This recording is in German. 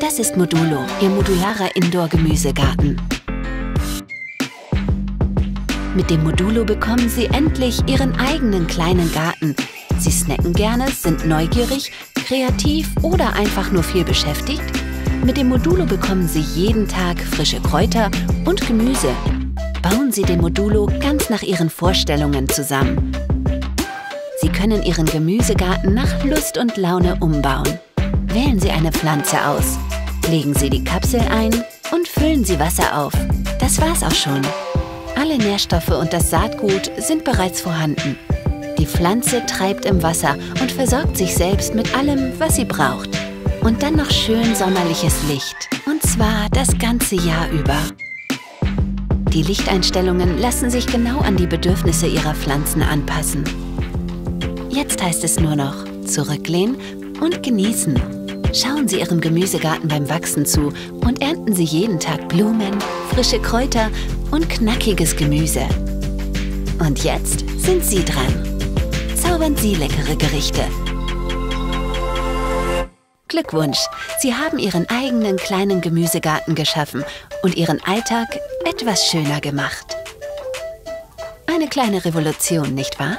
Das ist Modulo, Ihr modularer Indoor-Gemüsegarten. Mit dem Modulo bekommen Sie endlich Ihren eigenen kleinen Garten. Sie snacken gerne, sind neugierig, kreativ oder einfach nur viel beschäftigt? Mit dem Modulo bekommen Sie jeden Tag frische Kräuter und Gemüse. Bauen Sie den Modulo ganz nach Ihren Vorstellungen zusammen. Können Ihren Gemüsegarten nach Lust und Laune umbauen. Wählen Sie eine Pflanze aus. Legen Sie die Kapsel ein und füllen Sie Wasser auf. Das war's auch schon. Alle Nährstoffe und das Saatgut sind bereits vorhanden. Die Pflanze treibt im Wasser und versorgt sich selbst mit allem, was sie braucht. Und dann noch schön sommerliches Licht. Und zwar das ganze Jahr über. Die Lichteinstellungen lassen sich genau an die Bedürfnisse Ihrer Pflanzen anpassen. Jetzt heißt es nur noch zurücklehnen und genießen. Schauen Sie Ihrem Gemüsegarten beim Wachsen zu und ernten Sie jeden Tag Blumen, frische Kräuter und knackiges Gemüse. Und jetzt sind Sie dran. Zaubern Sie leckere Gerichte. Glückwunsch! Sie haben Ihren eigenen kleinen Gemüsegarten geschaffen und Ihren Alltag etwas schöner gemacht. Eine kleine Revolution, nicht wahr?